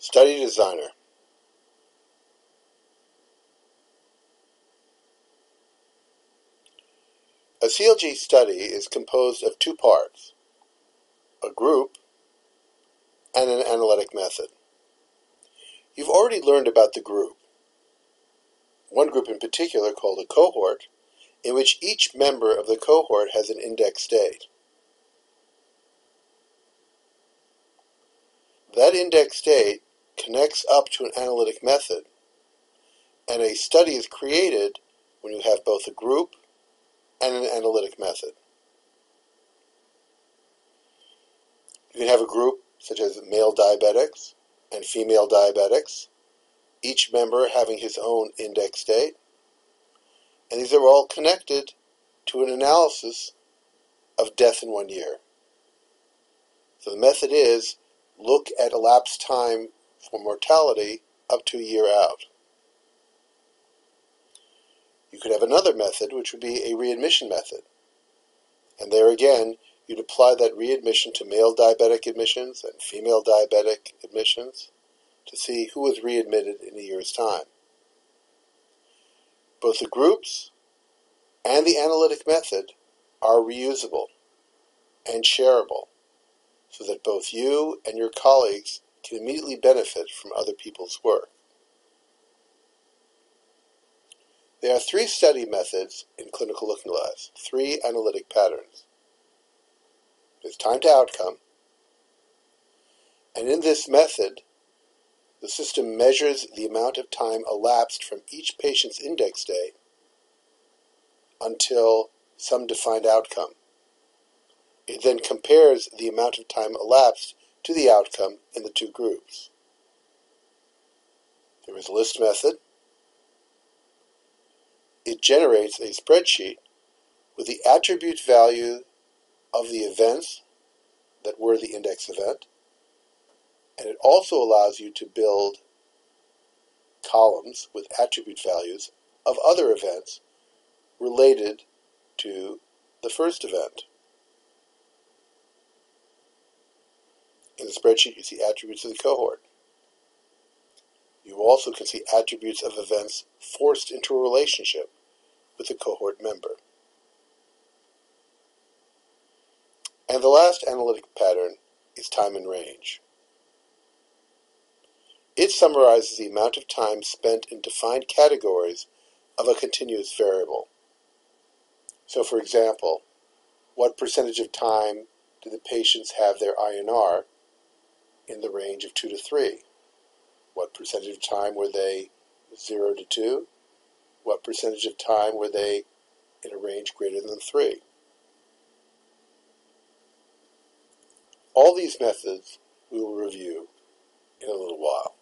Study Designer A CLG study is composed of two parts, a group and an analytic method. You've already learned about the group. One group in particular called a cohort, in which each member of the cohort has an index date. That index date connects up to an analytic method, and a study is created when you have both a group and an analytic method. You can have a group such as male diabetics and female diabetics, each member having his own index date, and these are all connected to an analysis of death in one year. So the method is look at elapsed time for mortality up to a year out. You could have another method, which would be a readmission method. And there again, you'd apply that readmission to male diabetic admissions and female diabetic admissions to see who was readmitted in a year's time. Both the groups and the analytic method are reusable and shareable so that both you and your colleagues can immediately benefit from other people's work. There are three study methods in clinical looking glass, three analytic patterns. There's time to outcome, and in this method, the system measures the amount of time elapsed from each patient's index day until some defined outcome. It then compares the amount of time elapsed to the outcome in the two groups. There is a list method, it generates a spreadsheet with the attribute value of the events that were the index event, and it also allows you to build columns with attribute values of other events related to the first event. In the spreadsheet, you see attributes of the cohort. You also can see attributes of events forced into a relationship with a cohort member. And the last analytic pattern is time and range. It summarizes the amount of time spent in defined categories of a continuous variable. So, for example, what percentage of time do the patients have their INR in the range of 2 to 3? What percentage of time were they 0 to 2? What percentage of time were they in a range greater than 3? All these methods we will review in a little while.